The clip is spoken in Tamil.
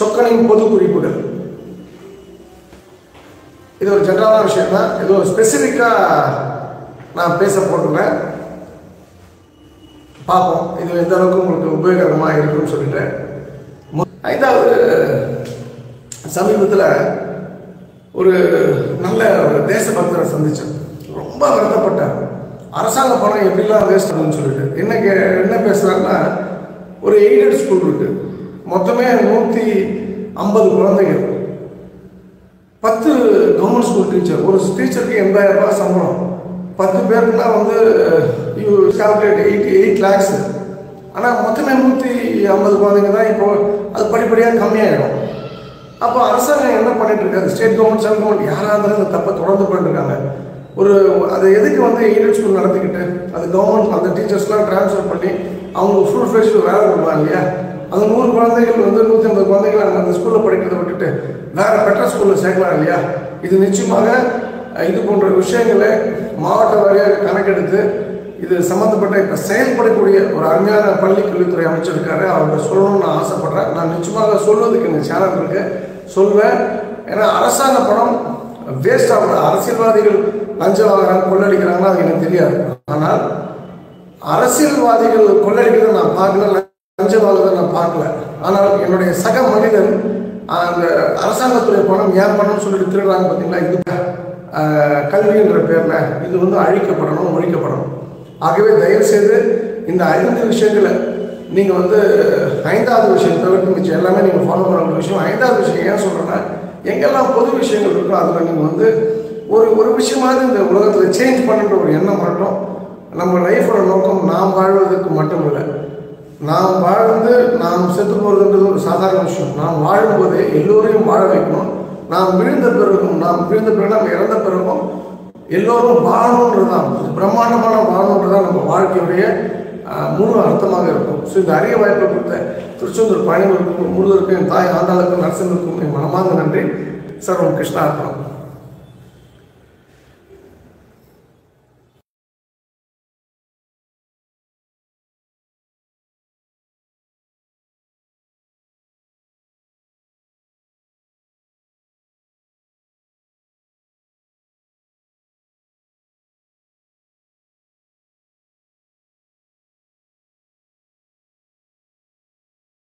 சொக்கனின் பொது குறிப்புகள். இது ஒரு ஜென்ரலான விஷயம் தான். இது ஒரு ஸ்பெசிஃபிக்காக நான் பேச போட்டுருவேன் பார்ப்போம். இது எந்த அளவுக்கு உங்களுக்கு உபயோகரமாக இருக்குன்னு சொல்லிட்டு. ஐந்தாவது சமீபத்தில் ஒரு நல்ல ஒரு தேசபக்தரை சந்தித்தேன் ரொம்ப வருத்தப்பட்டார். அரசாங்க பணம் எப்படிலாம் வேஸ்ட் ஆகுதுன்னு சொல்லிட்டு. என்ன கே என்ன பேசுகிறாங்கன்னா ஒரு எய்டட் ஸ்கூல் இருக்குது மொத்தமே நூற்றி ஐம்பது குழந்தைகள். பத்து கவர்மெண்ட் ஸ்கூல் டீச்சர் ஒரு டீச்சருக்கு எண்பதாயிரம் ரூபாய் சம்பளம். பத்து பேருக்குனா வந்து you calculate eight eight lakhs ஆனால் மொத்தமே நூற்றி ஐம்பது குழந்தைங்க தான் இப்போ அது படிப்படியாக கம்மியாகிடும் அப்போ அரசாங்கம் என்ன பண்ணிட்டு இருக்காரு ஸ்டேட் கவர்மெண்ட் சென்ட்ரல் கவர்மெண்ட் யாராக இருந்தாலும் இந்த தப்பை தொடர்ந்து பண்ணிருக்காங்க. ஒரு அது எதுக்கு வந்து எய்டட் ஸ்கூல் நடத்திக்கிட்டு அது கவர்மெண்ட் அந்த டீச்சர்ஸ்லாம் ட்ரான்ஸ்ஃபர் பண்ணி அவங்க ஃபுல் ஃபேஸ் வேலை கொடுப்பாங்க இல்லையா? அந்த நூறு குழந்தைகள் வந்து நூற்றி ஐம்பது குழந்தைகள் நம்ம அந்த ஸ்கூலில் படிக்கிறத விட்டுட்டு வேற பெட்டர் ஸ்கூலில் சேர்க்கலாம் இல்லையா? இது நிச்சயமாக இது போன்ற விஷயங்களை மாவட்ட வாரியாக கணக்கெடுத்து இது சம்மந்தப்பட்ட இப்போ செயல்படக்கூடிய ஒரு அருமையான பள்ளி கல்வித்துறை அமைச்சர் இருக்காரு அவர்கிட்ட சொல்லணும்னு நான் ஆசைப்படுறேன். நான் நிச்சயமாக சொல்வதுக்கு இந்த சேனல் இருக்கு. சொல்வேன். ஏன்னா அரசாங்க பணம் வேஸ்ட் ஆகுது. அரசியல்வாதிகள் லஞ்சம் வாங்குறாங்க கொள்ளடிக்கிறாங்கன்னா அது எனக்கு தெரியாது. ஆனால் அரசியல்வாதிகள் கொள்ளடிக்கிறத நான் பார்க்கல லஞ்சம் நான் பார்க்கல. ஆனால் என்னுடைய சக மனிதன் அந்த அரசாங்கத்துடைய பணம் ஏன் பணம்னு சொல்லிட்டு திருடுறாங்க பார்த்தீங்களா? இது கல்வின்ற பேரில் இது வந்து அழிக்கப்படணும் ஒழிக்கப்படணும். ஆகவே தயவு செய்து இந்த ஐந்து விஷயங்களை நீங்கள் வந்து ஐந்தாவது விஷயம் தவிர்த்து மிச்சம் எல்லாமே நீங்கள் ஃபாலோ பண்ண விஷயம். ஐந்தாவது விஷயம் ஏன் சொல்கிறேன்னா எங்கெல்லாம் பொது விஷயங்கள் இருக்கோ அதில் நீங்கள் வந்து ஒரு ஒரு விஷயமாவது இந்த உலகத்தில் சேஞ்ச் பண்ணுன்ற ஒரு எண்ணம் மட்டும் நம்ம லைஃபோட நோக்கம் நாம் வாழ்வதற்கு மட்டும் இல்லை நாம் வாழ்ந்து நாம் செத்து போகிறதுன்றது ஒரு சாதாரண விஷயம். நாம் வாழும்போதே எல்லோரையும் வாழ வைக்கணும். நாம் விழுந்த பிறகும் நாம் விழுந்த பிறகு நாம் இறந்த பிறகும் எல்லோரும் வாழணுன்றதான் பிரம்மாண்டமான வாழணுன்றதான் நம்ம வாழ்க்கையுடைய முழு அர்த்தமாக இருக்கும். ஸோ இந்த அரிய வாய்ப்பை கொடுத்த திருச்செந்தூர் பயணிகளுக்கும் முருகருக்கும் என் தாய் ஆண்டாளுக்கும் நரசிம்மருக்கும் என் மனமார்ந்த நன்றி. சர்வம் கிருஷ்ணா அர்ப்பணம்